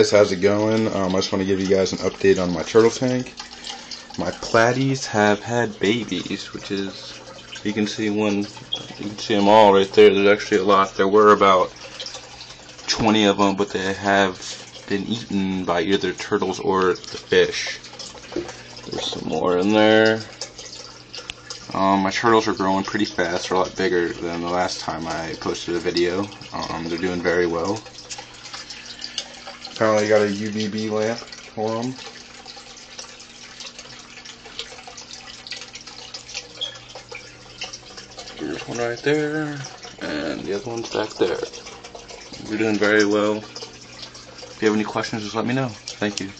guys, how's it going? Um, I just want to give you guys an update on my turtle tank. My platies have had babies, which is, you can see one, you can see them all right there. There's actually a lot. There were about 20 of them, but they have been eaten by either turtles or the fish. There's some more in there. Um, my turtles are growing pretty fast. They're a lot bigger than the last time I posted a video. Um, they're doing very well. Apparently got a UVB lamp for them. There's one right there, and the other one's back there. We're doing very well. If you have any questions, just let me know. Thank you.